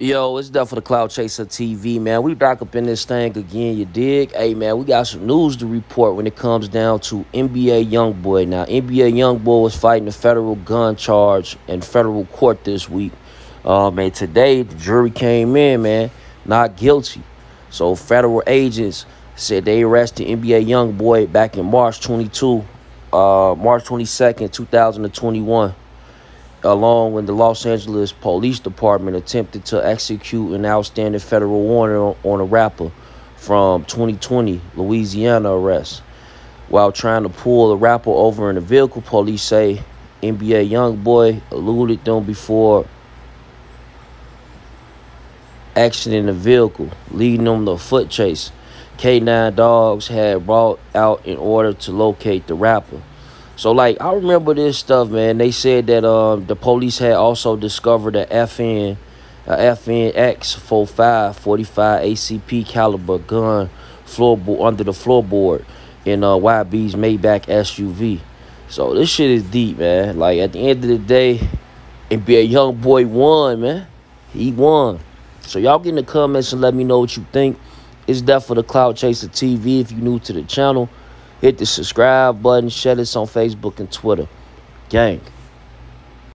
Yo, it's Death of the Clout Chaser TV, man. We back up in this thing again, you dig? Hey, man, we got some news to report when it comes down to NBA Youngboy. Now, NBA Youngboy was fighting a federal gun charge in federal court this week. Um, and today, the jury came in, man, not guilty. So, federal agents said they arrested NBA Youngboy back in March 22, uh, March 22nd, 2021 along with the Los Angeles Police Department attempted to execute an outstanding federal warrant on a rapper from 2020 Louisiana arrest. While trying to pull the rapper over in a vehicle, police say NBA Youngboy eluded them before exiting the vehicle, leading them to a foot chase. K9 dogs had brought out in order to locate the rapper. So like I remember this stuff, man. They said that um the police had also discovered a FN a FNX 45 45 ACP caliber gun floorboard under the floorboard in uh YB's Maybach SUV. So this shit is deep, man. Like at the end of the day, NBA Youngboy won, man. He won. So y'all get in the comments and let me know what you think. It's that for the Clout Chaser TV if you're new to the channel. Hit the subscribe button. Share this on Facebook and Twitter. Gang.